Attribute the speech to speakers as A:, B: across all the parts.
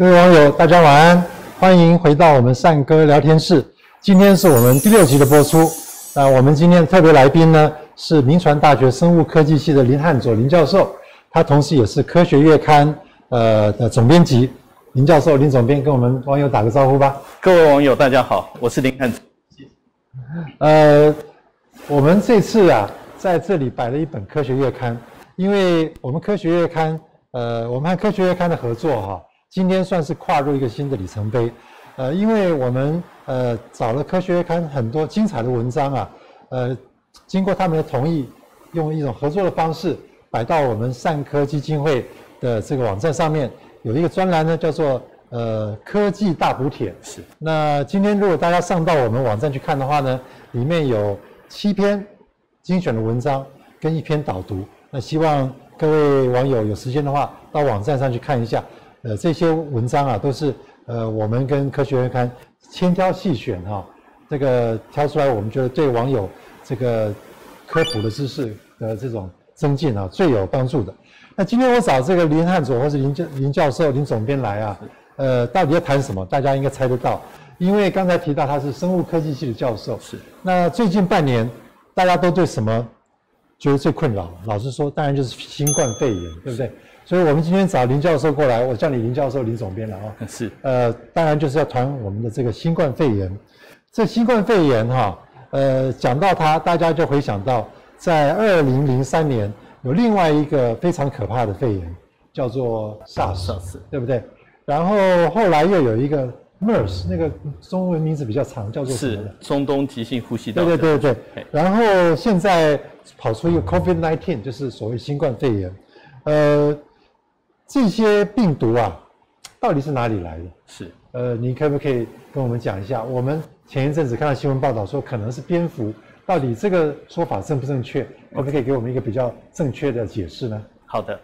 A: 各位网友，大家晚安，欢迎回到我们善哥聊天室。今天是我们第六集的播出。那我们今天的特别来宾呢，是民传大学生物科技系的林汉佐林教授，他同时也是科学月刊呃的总编辑。林教授、林总编跟我们网友打个招呼吧。
B: 各位网友，大家好，我是林汉佐。
A: 呃，我们这次啊，在这里摆了一本科学月刊，因为我们科学月刊，呃，我们和科学月刊的合作哈，今天算是跨入一个新的里程碑。呃，因为我们呃找了科学月刊很多精彩的文章啊，呃，经过他们的同意，用一种合作的方式摆到我们善科基金会的这个网站上面。有一个专栏呢，叫做呃科技大补帖。
B: 是。
A: 那今天如果大家上到我们网站去看的话呢，里面有七篇精选的文章跟一篇导读。那希望各位网友有时间的话，到网站上去看一下。呃，这些文章啊，都是呃我们跟科学月刊千挑细选哈，这个挑出来，我们觉得对网友这个科普的知识的这种增进啊，最有帮助的。那今天我找这个林汉佐或者林教林教授、林总编来啊，呃，到底要谈什么？大家应该猜得到，因为刚才提到他是生物科技系的教授。
B: 是。
A: 那最近半年，大家都对什么觉得最困扰？老实说，当然就是新冠肺炎，对不对？所以我们今天找林教授过来，我叫你林教授、林总编了啊。
B: 是。
A: 呃，当然就是要谈我们的这个新冠肺炎。这新冠肺炎哈，呃，讲到它，大家就回想到在二零零三年。有另外一个非常可怕的肺炎，叫做 SARS，对不对？然后后来又有一个 MERS，那个中文名字比较长，叫做是
B: 的？中东急性呼吸道。
A: 对对对对。然后现在跑出一个 COVID-19，就是所谓新冠肺炎。呃，这些病毒啊，到底是哪里来的？
B: 是。
A: 呃，你可不可以跟我们讲一下？我们前一阵子看到新闻报道说，可能是蝙蝠。到底这个说法正不正确？可不可以给我们一个比较正确的解释呢？
B: 好的，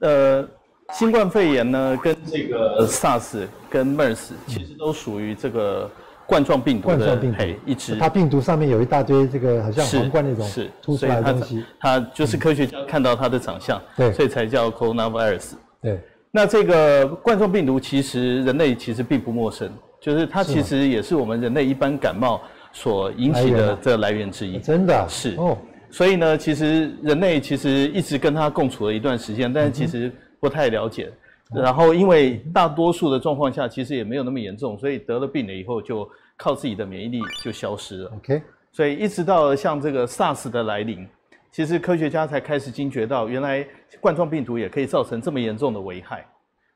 B: 呃，新冠肺炎呢，跟这个 SARS 跟 MERS 其实都属于这个冠状病毒
A: 冠状病毒
B: 一支。
A: 它病毒上面有一大堆这个好像皇冠那种
B: 是
A: 凸出来的东西。
B: 它就是科学家看到它的长相，
A: 对，
B: 所以才叫 coronavirus。
A: 对，
B: 那这个冠状病毒其实人类其实并不陌生，就是它其实也是我们人类一般感冒。所引起的这来源之一，
A: 真的
B: 是哦。所以呢，其实人类其实一直跟它共处了一段时间，但是其实不太了解。然后因为大多数的状况下，其实也没有那么严重，所以得了病了以后，就靠自己的免疫力就消失了。
A: OK。
B: 所以一直到像这个 SARS 的来临，其实科学家才开始惊觉到，原来冠状病毒也可以造成这么严重的危害。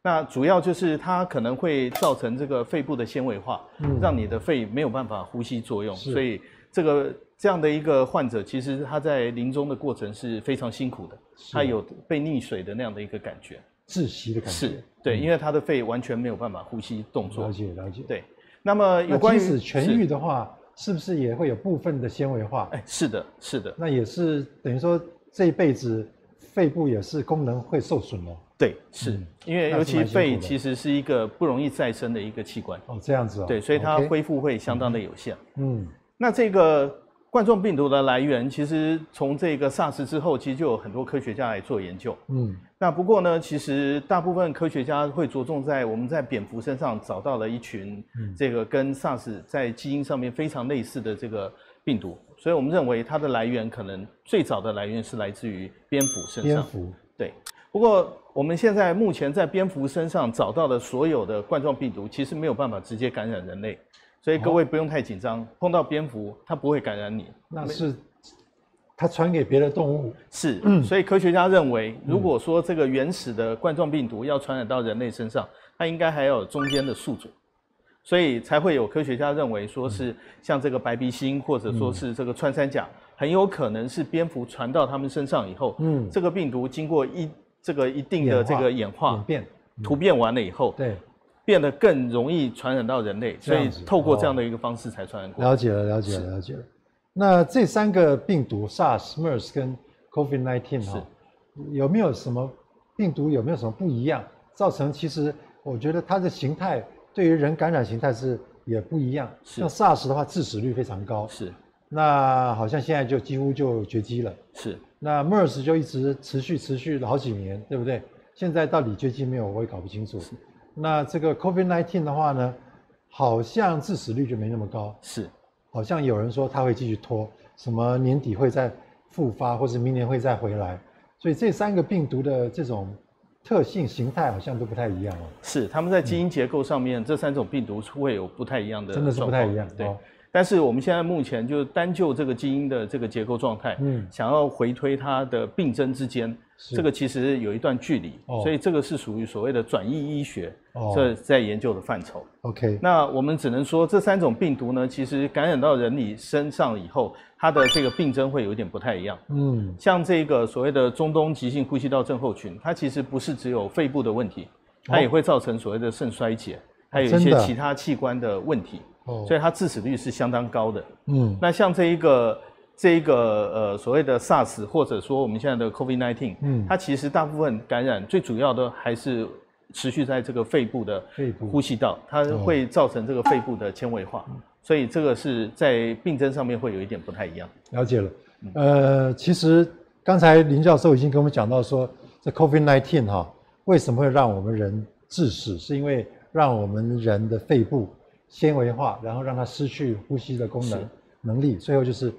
B: 那主要就是它可能会造成这个肺部的纤维化，让你的肺没有办法呼吸作用，所以这个这样的一个患者，其实他在临终的过程是非常辛苦的，他有被溺水的那样的一个感觉，
A: 窒息的感觉，
B: 是对，因为他的肺完全没有办法呼吸动作。
A: 了解了解。
B: 对，那么有关于
A: 痊愈的话，是不是也会有部分的纤维化？
B: 哎，是的，是的。
A: 那也是等于说这一辈子肺部也是功能会受损了。
B: 对，是因为尤其肺其实是一个不容易再生的一个器官
A: 哦，这样子哦，
B: 对，所以它恢复会相当的有限。嗯，那这个冠状病毒的来源，其实从这个 SARS 之后，其实就有很多科学家来做研究。嗯，那不过呢，其实大部分科学家会着重在我们在蝙蝠身上找到了一群这个跟 SARS 在基因上面非常类似的这个病毒，所以我们认为它的来源可能最早的来源是来自于蝙蝠身上。
A: 蝙蝠，
B: 对。不过我们现在目前在蝙蝠身上找到的所有的冠状病毒，其实没有办法直接感染人类，所以各位不用太紧张。碰到蝙蝠，它不会感染你，
A: 那是它传给别的动物。
B: 是，所以科学家认为，如果说这个原始的冠状病毒要传染到人类身上，它应该还要有中间的宿主，所以才会有科学家认为，说是像这个白鼻星或者说是这个穿山甲，很有可能是蝙蝠传到他们身上以后，嗯，这个病毒经过一这个一定的这个演化
A: 变
B: 突变完了以后，
A: 对，
B: 变得更容易传染到人类，所以透过这样的一个方式才传染过。
A: 了解了，了解了，了解了。那这三个病毒 SARS、MERS 跟 COVID-19 哈，有没有什么病毒有没有什么不一样？造成其实我觉得它的形态对于人感染形态是也不一样。像 SARS 的话，致死率非常高。
B: 是。
A: 那好像现在就几乎就绝迹了。
B: 是。
A: 那 MERS 就一直持续持续了好几年，对不对？现在到底绝迹没有，我也搞不清楚。那这个 COVID-19 的话呢，好像致死率就没那么高。
B: 是，
A: 好像有人说他会继续拖，什么年底会再复发，或者明年会再回来。所以这三个病毒的这种特性形态好像都不太一样哦。
B: 是，他们在基因结构上面，这三种病毒会有不太一样的。
A: 真的是不太一样。
B: 对。但是我们现在目前就单就这个基因的这个结构状态，嗯，想要回推它的病症之间，这个其实有一段距离，所以这个是属于所谓的转移医学，这在研究的范畴。
A: OK，
B: 那我们只能说这三种病毒呢，其实感染到人体身上以后，它的这个病症会有一点不太一样。嗯，像这个所谓的中东急性呼吸道症候群，它其实不是只有肺部的问题，它也会造成所谓的肾衰竭，还有一些其他器官的问题。所以它致死率是相当高的。嗯，那像这一个这一个呃所谓的 SARS 或者说我们现在的 COVID-19，嗯，它其实大部分感染最主要的还是持续在这个肺部的呼吸道，它会造成这个肺部的纤维化，所以这个是在病症上面会有一点不太一样。
A: 了解了，呃，其实刚才林教授已经跟我们讲到说，这 COVID-19 哈为什么会让我们人致死，是因为让我们人的肺部。纤维化，然后让它失去呼吸的功能能力，最后就是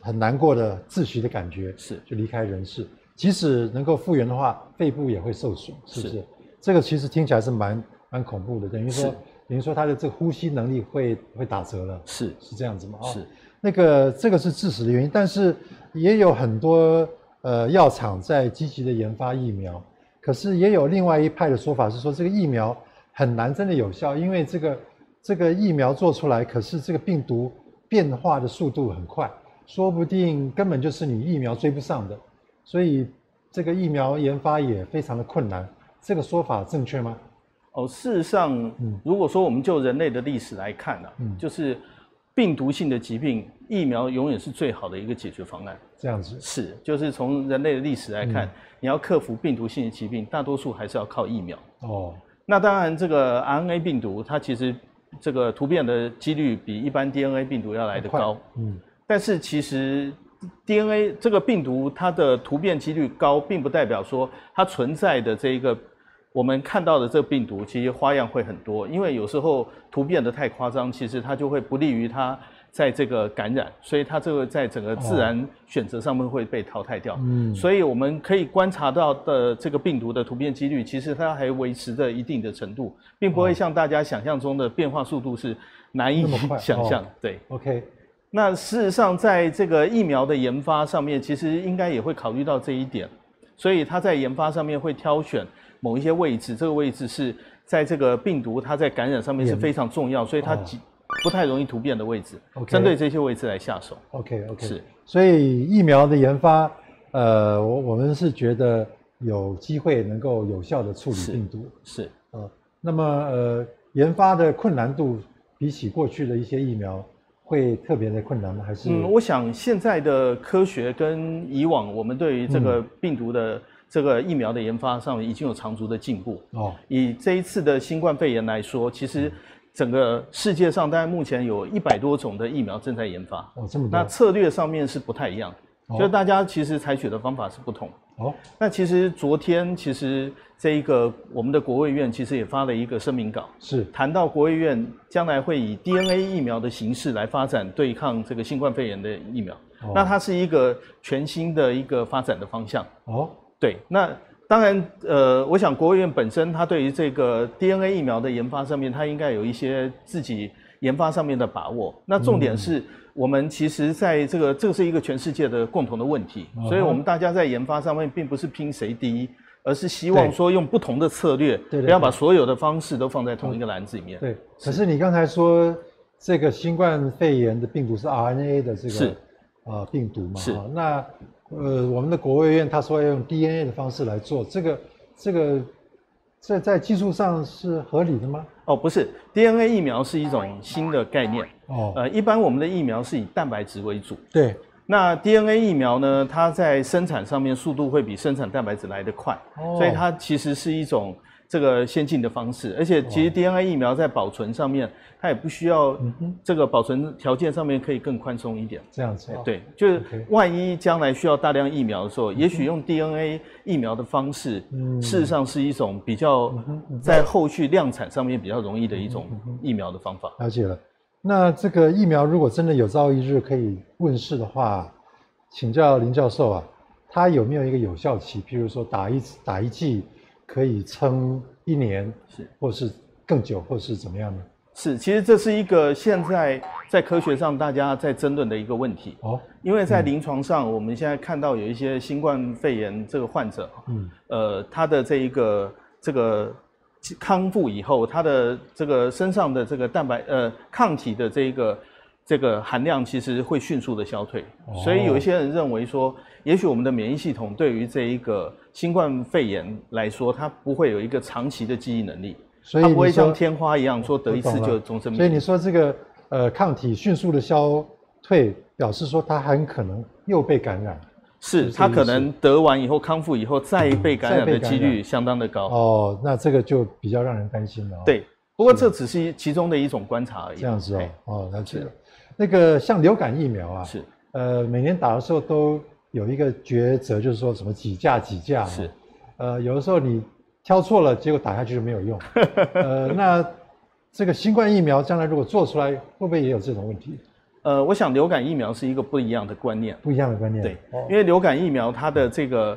A: 很难过的窒息的感觉，
B: 是
A: 就离开人世。即使能够复原的话，肺部也会受损，是不是？这个其实听起来是蛮蛮恐怖的，等于说等于说他的这个呼吸能力会会打折了，
B: 是
A: 是这样子吗？
B: 是
A: 那个这个是致死的原因，但是也有很多呃药厂在积极的研发疫苗，可是也有另外一派的说法是说这个疫苗很难真的有效，因为这个。这个疫苗做出来，可是这个病毒变化的速度很快，说不定根本就是你疫苗追不上的，所以这个疫苗研发也非常的困难。这个说法正确吗？
B: 哦，事实上，嗯，如果说我们就人类的历史来看呢，嗯，就是病毒性的疾病，疫苗永远是最好的一个解决方案。
A: 这样子
B: 是，就是从人类的历史来看，你要克服病毒性的疾病，大多数还是要靠疫苗。哦，那当然，这个 RNA 病毒它其实。这个突变的几率比一般 DNA 病毒要来得高，嗯，但是其实 DNA 这个病毒它的突变几率高，并不代表说它存在的这一个我们看到的这个病毒其实花样会很多，因为有时候突变的太夸张，其实它就会不利于它。在这个感染，所以它这个在整个自然选择上面会被淘汰掉。嗯，所以我们可以观察到的这个病毒的突变几率，其实它还维持着一定的程度，并不会像大家想象中的变化速度是难以 想象。对
A: ，OK。
B: 那事实上，在这个疫苗的研发上面，其实应该也会考虑到这一点，所以它在研发上面会挑选某一些位置，这个位置是在这个病毒它在感染上面是非常重要，所以它不太容易突变的位置，针对这些位置来下手。
A: OK OK，是。所以疫苗的研发，呃，我我们是觉得有机会能够有效的处理病毒。
B: 是。呃，
A: 那么呃，研发的困难度比起过去的一些疫苗，会特别的困难吗？还是？
B: 嗯，我想现在的科学跟以往我们对于这个病毒的这个疫苗的研发上已经有长足的进步。哦。以这一次的新冠肺炎来说，其实。整个世界上，大概目前有一百多种的疫苗正在研发。
A: 哦，这么
B: 多。那策略上面是不太一样，就是大家其实采取的方法是不同。哦。那其实昨天，其实这一个我们的国卫院其实也发了一个声明稿，
A: 是
B: 谈到国卫院将来会以 DNA 疫苗的形式来发展对抗这个新冠肺炎的疫苗。哦。那它是一个全新的一个发展的方向。哦。对，那。当然，呃，我想国务院本身它对于这个 DNA 疫苗的研发上面，它应该有一些自己研发上面的把握。那重点是我们其实在这个，这是一个全世界的共同的问题，所以我们大家在研发上面并不是拼谁第一，而是希望说用不同的策略，不要把所有的方式都放在同一个篮子里面。
A: 对。可是你刚才说这个新冠肺炎的病毒是 RNA 的这个啊病毒嘛？
B: 是。
A: 那呃，我们的国卫院他说要用 DNA 的方式来做这个，这个这在技术上是合理的吗？
B: 哦，不是，DNA 疫苗是一种新的概念。哦，呃，一般我们的疫苗是以蛋白质为主。
A: 对。
B: 那 DNA 疫苗呢？它在生产上面速度会比生产蛋白质来得快，所以它其实是一种这个先进的方式，而且其实 DNA 疫苗在保存上面，它也不需要这个保存条件上面可以更宽松一点。
A: 这样子，
B: 对，就是万一将来需要大量疫苗的时候，也许用 DNA 疫苗的方式，事实上是一种比较在后续量产上面比较容易的一种疫苗的方法。
A: 了解了，那这个疫苗如果真的有朝一日可以问世的话，请教林教授啊，它有没有一个有效期？譬如说打一打一剂。可以撑一年，是，或是更久，或是怎么样呢？
B: 是，其实这是一个现在在科学上大家在争论的一个问题哦。因为在临床上，我们现在看到有一些新冠肺炎这个患者，嗯，呃，他的这一个这个康复以后，他的这个身上的这个蛋白呃抗体的这一个。这个含量其实会迅速的消退，所以有一些人认为说，也许我们的免疫系统对于这一个新冠肺炎来说，它不会有一个长期的记忆能力，所以它不会像天花一样说得一次就终身。
A: 所以你说这个呃抗体迅速的消退，表示说它很可能又被感染，
B: 是它可能得完以后康复以后再被感染的几率相当的高。
A: 哦，那这个就比较让人担心了。
B: 对，不过这只是其中的一种观察而已。
A: 这样子哦，哦，了解了。那个像流感疫苗啊，
B: 是，
A: 呃，每年打的时候都有一个抉择，就是说什么几价几价，
B: 是，
A: 呃，有的时候你挑错了，结果打下去就没有用，呃，那这个新冠疫苗将来如果做出来，会不会也有这种问题？
B: 呃，我想流感疫苗是一个不一样的观念，
A: 不一样的观念，
B: 对，因为流感疫苗它的这个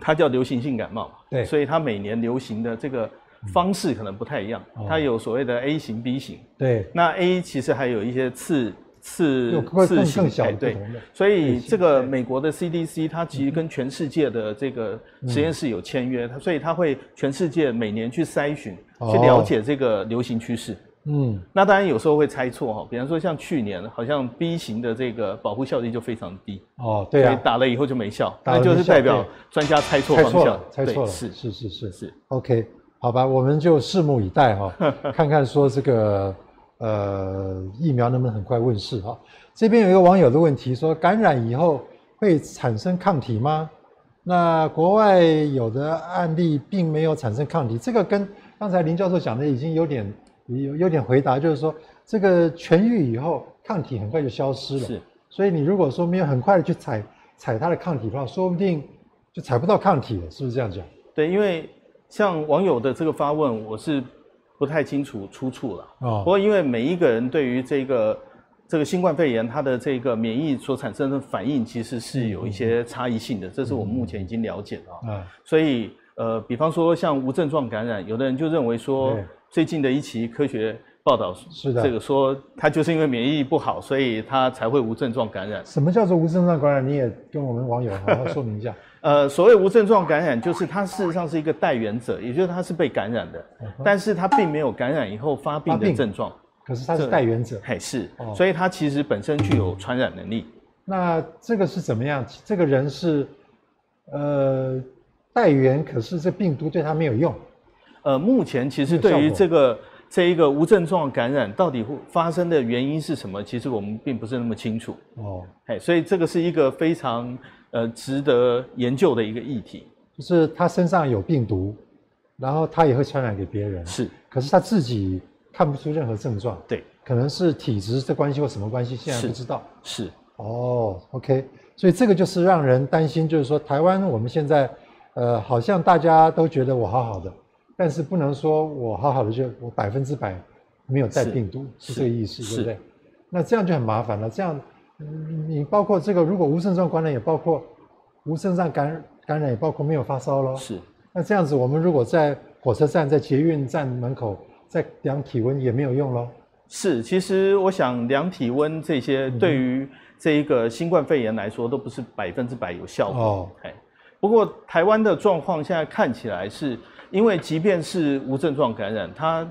B: 它叫流行性感冒，
A: 对，
B: 所以它每年流行的这个方式可能不太一样，它有所谓的 A 型、B 型，
A: 对，
B: 那 A 其实还有一些次。次
A: 次型哎
B: 对，所以这个美国的 CDC 它其实跟全世界的这个实验室有签约，它所以它会全世界每年去筛选，去了解这个流行趋势。嗯，那当然有时候会猜错哈，比方说像去年好像 B 型的这个保护效力就非常低
A: 哦，对啊，
B: 打了以后就没效，那就是代表专家猜错方向，
A: 猜错了，
B: 是。
A: 是是是。
B: 是
A: ，OK，好吧，我们就拭目以待哈，看看说这个。呃，疫苗能不能很快问世？哈，这边有一个网友的问题说，感染以后会产生抗体吗？那国外有的案例并没有产生抗体，这个跟刚才林教授讲的已经有点有有点回答，就是说这个痊愈以后抗体很快就消失了。
B: 是，
A: 所以你如果说没有很快的去采采它的抗体的话，说不定就采不到抗体了，是不是这样讲？
B: 对，因为像网友的这个发问，我是。不太清楚出处了。哦。不过因为每一个人对于这个这个新冠肺炎，它的这个免疫所产生的反应，其实是有一些差异性的。这是我们目前已经了解的。嗯。所以呃，比方说像无症状感染，有的人就认为说，最近的一期科学报道
A: 是的，
B: 这个说他就是因为免疫不好，所以他才会无症状感染。
A: 什么叫做无症状感染？你也跟我们网友好好说明一下。
B: 呃，所谓无症状感染，就是它事实上是一个带源者，也就是它是被感染的，但是它并没有感染以后发病的症状。
A: 可是它是带源者，
B: 还是，所以它其实本身具有传染能力。
A: 那这个是怎么样？这个人是呃带源，可是这病毒对他没有用。
B: 呃，目前其实对于这个这一个无症状感染到底会发生的原因是什么，其实我们并不是那么清楚。哦，哎，所以这个是一个非常。呃，值得研究的一个议题，
A: 就是他身上有病毒，然后他也会传染给别人。
B: 是，
A: 可是他自己看不出任何症状。
B: 对，
A: 可能是体质的关系或什么关系，现在不知道。
B: 是。
A: 哦，OK，所以这个就是让人担心，就是说台湾我们现在，呃，好像大家都觉得我好好的，但是不能说我好好的就我百分之百没有带病毒，是这个意思，对不对？那这样就很麻烦了，这样。你包括这个，如果无症状感染也包括无症状感感染也包括没有发烧咯。
B: 是。
A: 那这样子，我们如果在火车站、在捷运站门口在量体温也没有用咯。
B: 是，其实我想量体温这些对于这一个新冠肺炎来说都不是百分之百有效果。哦。哎，不过台湾的状况现在看起来是因为即便是无症状感染，它。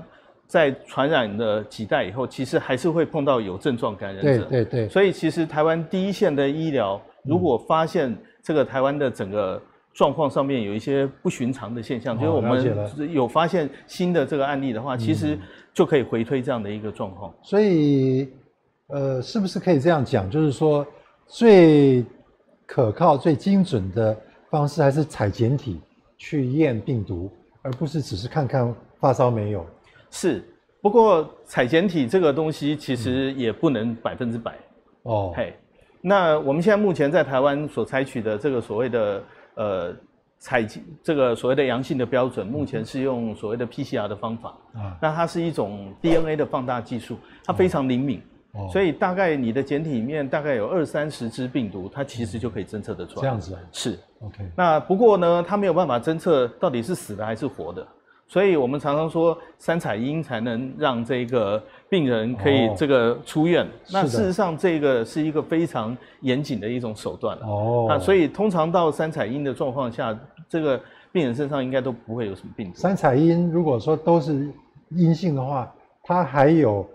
B: 在传染了几代以后，其实还是会碰到有症状感染
A: 者。对对对。
B: 所以其实台湾第一线的医疗，如果发现这个台湾的整个状况上面有一些不寻常的现象，就是我们有发现新的这个案例的话，其实就可以回推这样的一个状况。
A: 所以，呃，是不是可以这样讲？就是说，最可靠、最精准的方式还是采检体去验病毒。而不是只是看看发烧没有。
B: 是，不过采检体这个东西其实也不能百分之百。哦，嘿，那我们现在目前在台湾所采取的这个所谓的呃采这个所谓的阳性的标准，目前是用所谓的 PCR 的方法。啊，那它是一种 DNA 的放大技术，它非常灵敏。哦。所以大概你的简体里面大概有二三十只病毒，它其实就可以侦测得出来。
A: 这样子
B: 是。
A: OK。
B: 那不过呢，它没有办法侦测到底是死的还是活的，所以我们常常说三彩阴才能让这个病人可以这个出院。那事实上这个是一个非常严谨的一种手段哦。那所以通常到三彩阴的状况下，这个病人身上应该都不会有什么病毒。
A: 三彩阴如果说都是阴性的话，它还有。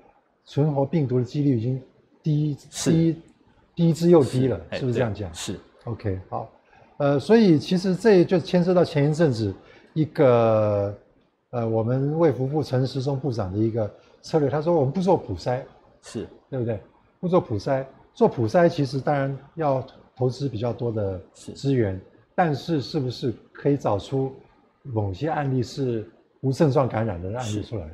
A: 存活病毒的几率已经低低低之又低了，是不是这样讲？
B: 是
A: ，OK，好，呃，所以其实这就牵涉到前一阵子一个呃，我们卫福部陈时中部长的一个策略，他说我们不做普筛，
B: 是
A: 对不对？不做普筛，做普筛其实当然要投资比较多的资源，但是是不是可以找出某些案例是无症状感染的案例出来？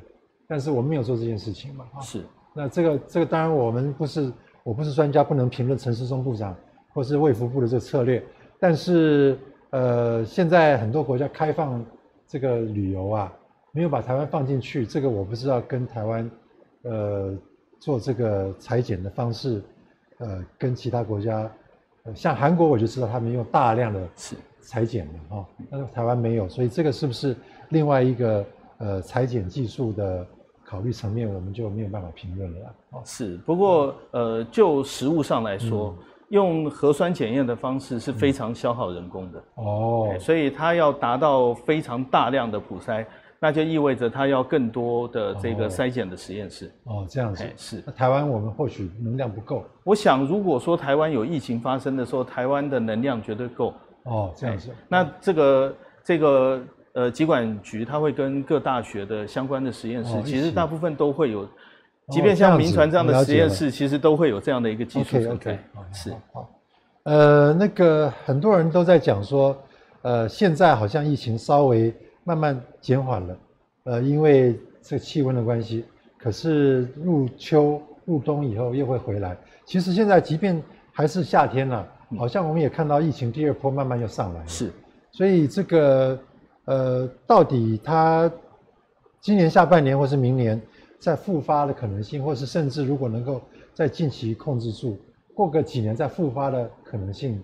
A: 但是我们没有做这件事情嘛？
B: 是。
A: 那这个这个当然我们不是我不是专家，不能评论陈时中部长或是卫福部的这个策略。但是呃，现在很多国家开放这个旅游啊，没有把台湾放进去，这个我不知道跟台湾呃做这个裁剪的方式，呃，跟其他国家，呃像韩国我就知道他们用大量的裁剪的哈，但是台湾没有，所以这个是不是另外一个呃裁剪技术的？考虑层面，我们就没有办法评论了。
B: 哦，是，不过呃，就实物上来说，用核酸检验的方式是非常消耗人工的。哦，所以它要达到非常大量的普筛，那就意味着它要更多的这个筛检的实验室。
A: 哦，这样子
B: 是。
A: 那台湾我们或许能量不够。
B: 我想，如果说台湾有疫情发生的时候，台湾的能量绝对够。
A: 哦，这样子。
B: 那这个这个。呃，疾管局它会跟各大学的相关的实验室，其实大部分都会有，即便像民传这样的实验室，其实都会有这样的一个技术存在。是好，
A: 呃，那个很多人都在讲说，呃，现在好像疫情稍微慢慢减缓了，呃，因为这气温的关系，可是入秋入冬以后又会回来。其实现在即便还是夏天了，好像我们也看到疫情第二波慢慢又上来了。
B: 是，
A: 所以这个。呃，到底它今年下半年或是明年再复发的可能性，或是甚至如果能够在近期控制住，过个几年再复发的可能性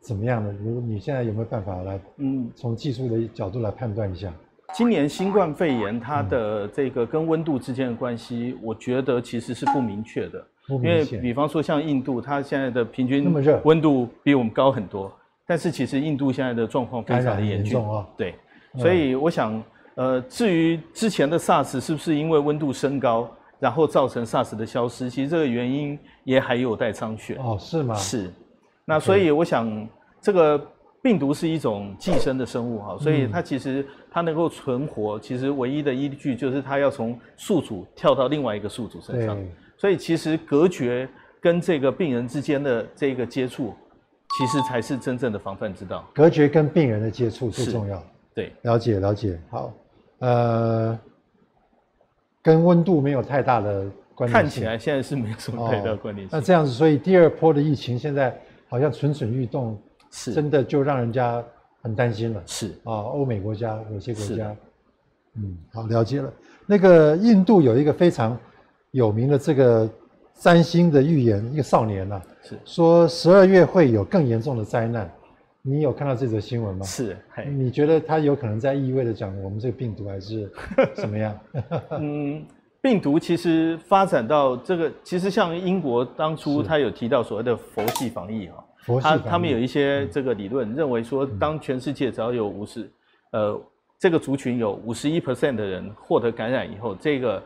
A: 怎么样呢？如你现在有没有办法来，嗯，从技术的角度来判断一下？
B: 今年新冠肺炎它的这个跟温度之间的关系，我觉得其实是不明确的，
A: 因为
B: 比方说像印度，它现在的平均
A: 那么热
B: 温度比我们高很多，但是其实印度现在的状况非常的严
A: 重啊，
B: 对。所以我想，呃，至于之前的 SARS 是不是因为温度升高，然后造成 SARS 的消失，其实这个原因也还有待商榷。
A: 哦，是吗？
B: 是。那所以我想，这个病毒是一种寄生的生物哈，所以它其实它能够存活，其实唯一的依据就是它要从宿主跳到另外一个宿主身上。所以其实隔绝跟这个病人之间的这个接触，其实才是真正的防范之道。
A: 隔绝跟病人的接触最重要。
B: 对，
A: 了解了解，好，呃，跟温度没有太大的关系。
B: 看起来现在是没有什么太大关联性。
A: 那这样子，所以第二波的疫情现在好像蠢蠢欲动，
B: 是
A: 真的就让人家很担心了。
B: 是
A: 啊，欧美国家有些国家，嗯，好了解了。那个印度有一个非常有名的这个占星的预言，一个少年呐，
B: 是
A: 说十二月会有更严重的灾难。你有看到这则新闻吗？
B: 是，
A: 你觉得他有可能在意味着讲我们这个病毒还是什么样？
B: 嗯，病毒其实发展到这个，其实像英国当初他有提到所谓的佛系防疫哈，
A: 佛系，
B: 他他们有一些这个理论认为说，当全世界只要有五十，呃，这个族群有五十一 percent 的人获得感染以后，这个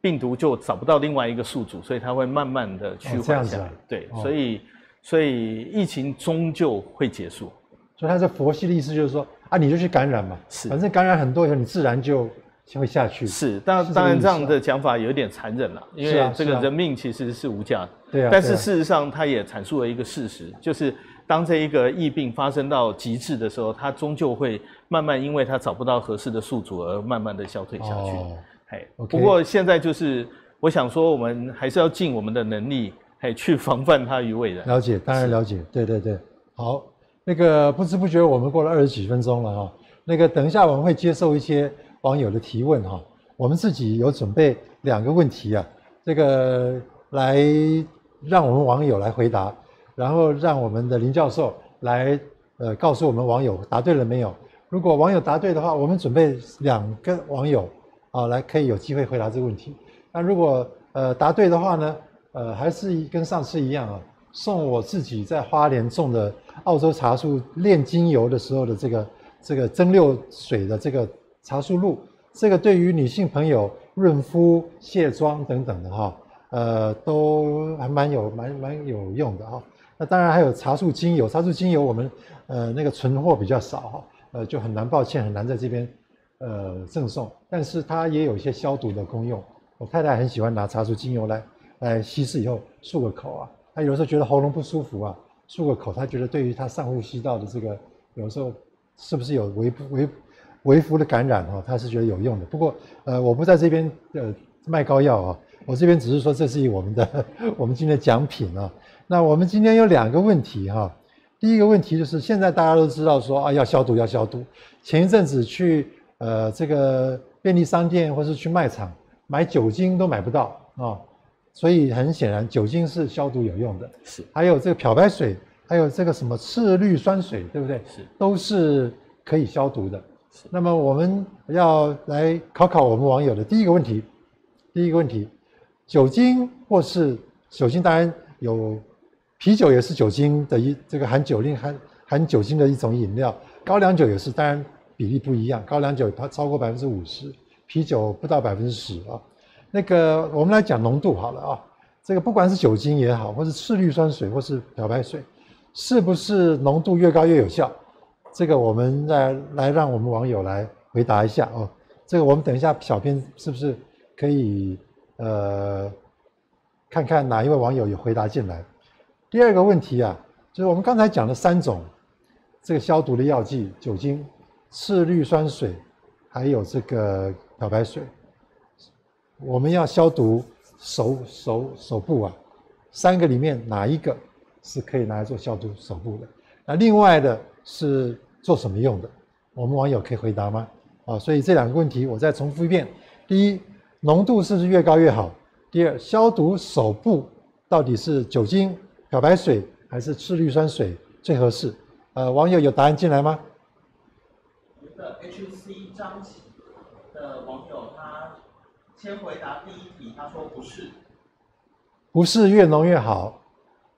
B: 病毒就找不到另外一个宿主，所以它会慢慢的趋缓下来。对，所以。所以疫情终究会结束，
A: 所以他这佛系的意思就是说啊，你就去感染嘛，是，反正感染很多以后，你自然就会下去。
B: 是，当当然这样的讲法有点残忍了，因为这个人命其实是无价的。
A: 对啊。
B: 但是事实上，他也阐述了一个事实，就是当这一个疫病发生到极致的时候，它终究会慢慢，因为它找不到合适的宿主而慢慢的消退下去。哎，不过现在就是我想说，我们还是要尽我们的能力，哎，去防范它于未然。
A: 了解，当然了解。对对对，好，那个不知不觉我们过了二十几分钟了哈。那个等一下我们会接受一些网友的提问哈。我们自己有准备两个问题啊，这个来让我们网友来回答。然后让我们的林教授来，呃，告诉我们网友答对了没有？如果网友答对的话，我们准备两个网友啊，来可以有机会回答这个问题。那如果呃答对的话呢，呃，还是跟上次一样啊，送我自己在花莲种的澳洲茶树炼精油的时候的这个这个蒸馏水的这个茶树露，这个对于女性朋友润肤、卸妆等等的哈，呃，都还蛮有蛮蛮有用的哈。那当然还有茶树精油，茶树精油我们呃那个存货比较少哈，呃就很难，抱歉很难在这边呃赠送，但是它也有一些消毒的功用。我太太很喜欢拿茶树精油来来稀释以后漱个口啊，她有时候觉得喉咙不舒服啊，漱个口，她觉得对于她上呼吸道的这个有时候是不是有微微微服的感染哦，他是觉得有用的。不过呃我不在这边呃卖膏药啊，我这边只是说这是我们的 我们今天的奖品啊。那我们今天有两个问题哈，第一个问题就是现在大家都知道说啊要消毒要消毒，前一阵子去呃这个便利商店或是去卖场买酒精都买不到啊，所以很显然酒精是消毒有用的，
B: 是。
A: 还有这个漂白水，还有这个什么次氯酸水，对不对？
B: 是，
A: 都是可以消毒的。那么我们要来考考我们网友的第一个问题，第一个问题，酒精或是酒精当然有。啤酒也是酒精的一这个含酒令含含酒精的一种饮料，高粱酒也是，当然比例不一样，高粱酒它超过百分之五十，啤酒不到百分之十啊。那个我们来讲浓度好了啊，这个不管是酒精也好，或是次氯酸水或是漂白水，是不是浓度越高越有效？这个我们来来让我们网友来回答一下哦。这个我们等一下小编是不是可以呃看看哪一位网友有回答进来？第二个问题啊，就是我们刚才讲的三种这个消毒的药剂：酒精、次氯酸水，还有这个漂白水。我们要消毒手手手部啊，三个里面哪一个是可以拿来做消毒手部的？那另外的是做什么用的？我们网友可以回答吗？啊，所以这两个问题我再重复一遍：第一，浓度是不是越高越好？第二，消毒手部到底是酒精？漂白水还是次氯酸水最合适？呃，网友有答案进来吗？
C: 一个 HC 张琪的网友，他先回答第一题，他说不是，
A: 不是越浓越好。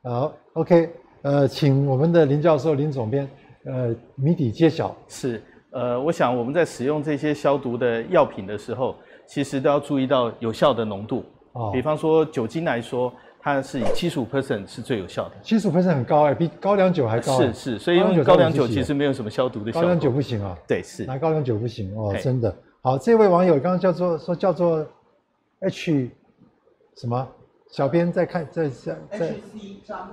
A: 好，OK，呃，请我们的林教授、林总编，呃，谜底揭晓。
B: 是，呃，我想我们在使用这些消毒的药品的时候，其实都要注意到有效的浓度。哦，比方说酒精来说。它是以七十五 percent 是最有效的，
A: 七十五 percent 很高哎，比高粱酒还高。
B: 是是，所以用高粱酒其实没有什么消毒的效果。
A: 高粱酒不行啊？
B: 对，是
A: 拿高粱酒不行哦，真的。好，这位网友刚刚叫做说叫做 H 什么？小编在看在在
C: 在。HC 张。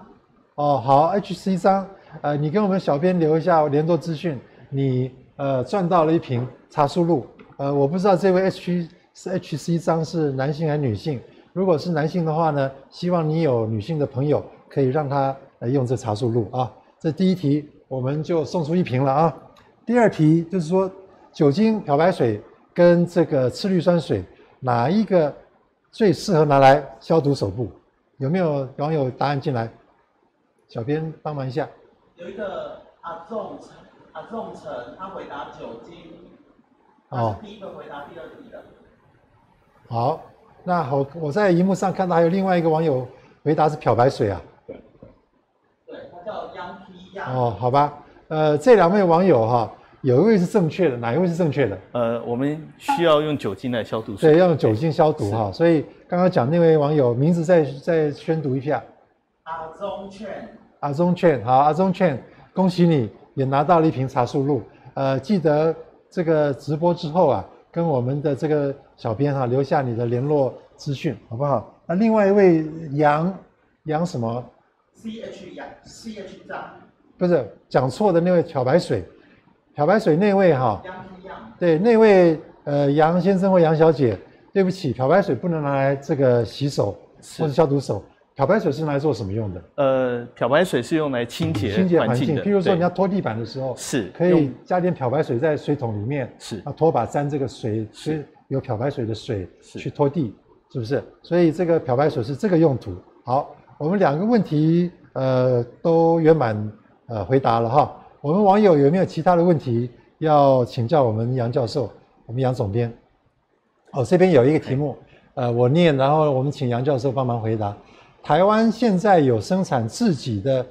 A: 哦，好，HC 张，呃，你跟我们小编留一下联络资讯，你呃赚到了一瓶茶树露，呃，我不知道这位 H 是 HC 张是男性还是女性。如果是男性的话呢，希望你有女性的朋友可以让他来用这茶树露啊。这第一题我们就送出一瓶了啊。第二题就是说，酒精漂白水跟这个次氯酸水哪一个最适合拿来消毒手部？有没有网友答案进来？小编帮忙一下。
C: 有一个阿仲成，阿仲成他回答酒精，他是第一个回答第二题的。
A: 好。那好，我在荧幕上看到还有另外一个网友回答是漂白水啊。
C: 对，他叫央 P 央。
A: 哦，好吧，呃，这两位网友哈，有一位是正确的，哪一位是正确的？
B: 呃，我们需要用酒精来消毒。
A: 对，要用酒精消毒哈。所以刚刚讲那位网友名字再再宣读一下。
C: 阿宗券。
A: 阿宗券，好，阿宗券，恭喜你也拿到了一瓶茶树露。呃，记得这个直播之后啊。跟我们的这个小编哈留下你的联络资讯，好不好？那另外一位杨杨什么
C: ？C H 杨 C H 张
A: 不是讲错的那位漂白水，漂白水那位哈，对那位呃杨先生或杨小姐，对不起，漂白水不能拿来这个洗手或者消毒手。漂白水是拿来做什么用的？
B: 呃，漂白水是用来清洁
A: 清洁环境
B: 的。
A: 譬如说你要拖地板的时候，
B: 是
A: 可以加点漂白水在水桶里面，
B: 是
A: 啊，拖把沾这个水，是有漂白水的水去拖地，是不是？所以这个漂白水是这个用途。好，我们两个问题呃都圆满呃回答了哈。我们网友有没有其他的问题要请教我们杨教授？我们杨总编。哦，这边有一个题目，呃，我念，然后我们请杨教授帮忙回答。台湾现在有生产自己的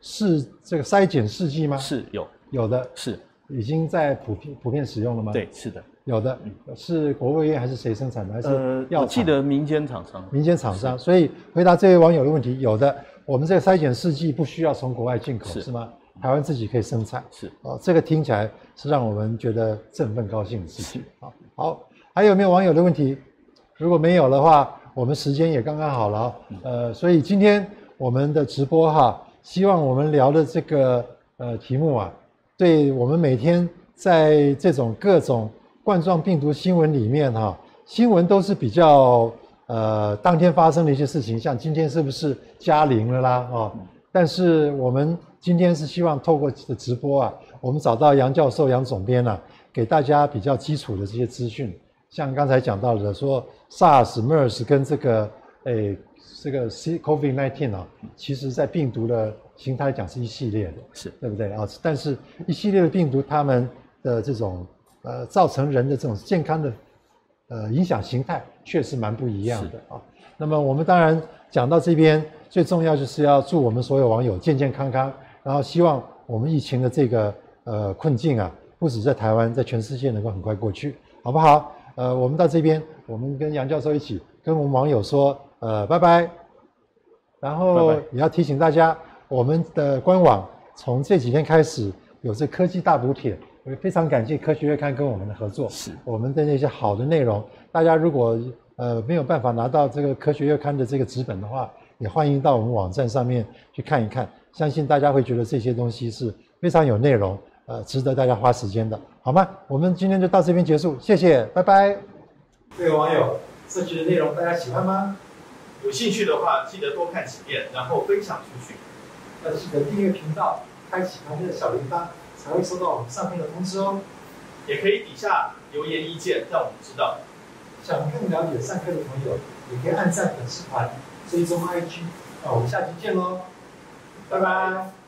A: 试这个筛检试剂吗？
B: 是有
A: 有的，
B: 是
A: 已经在普遍普遍使用了吗？
B: 对，是的，
A: 有的，是国务院还是谁生产的？还是呃，
B: 我记得民间厂商，
A: 民间厂商。所以回答这位网友的问题，有的，我们这个筛检试剂不需要从国外进口，是吗？台湾自己可以生产，
B: 是
A: 哦，这个听起来是让我们觉得振奋高兴的事情。好，好，还有没有网友的问题？如果没有的话。我们时间也刚刚好了，呃，所以今天我们的直播哈，希望我们聊的这个呃题目啊，对我们每天在这种各种冠状病毒新闻里面哈，新闻都是比较呃当天发生的一些事情，像今天是不是加零了啦啊？但是我们今天是希望透过的直播啊，我们找到杨教授、杨总编啊，给大家比较基础的这些资讯。像刚才讲到的，说 SARS、MERS 跟这个诶这个 C COVID nineteen 啊，其实在病毒的形态讲是一系列的，
B: 是
A: 对不对啊？但是一系列的病毒，它们的这种呃造成人的这种健康的呃影响形态，确实蛮不一样的啊。那么我们当然讲到这边，最重要就是要祝我们所有网友健健康康，然后希望我们疫情的这个呃困境啊，不止在台湾，在全世界能够很快过去，好不好？呃，我们到这边，我们跟杨教授一起跟我们网友说，呃，拜拜。然后也要提醒大家，我们的官网从这几天开始有这科技大补帖，我也非常感谢科学月刊跟我们的合作。
B: 是
A: 我们的那些好的内容，大家如果呃没有办法拿到这个科学月刊的这个纸本的话，也欢迎到我们网站上面去看一看，相信大家会觉得这些东西是非常有内容。呃，值得大家花时间的，好吗？我们今天就到这边结束，谢谢，拜拜。各位网友，这期的内容大家喜欢吗？
B: 有兴趣的话，记得多看几遍，然后分享出去。
A: 要记得订阅频道，开启旁边的小铃铛，才会收到我们上片的通知哦。
B: 也可以底下留言意见，让我们知道。
A: 想更了解上课的朋友，也可以按赞粉丝团，追踪 IG。那我们下期见喽，拜拜。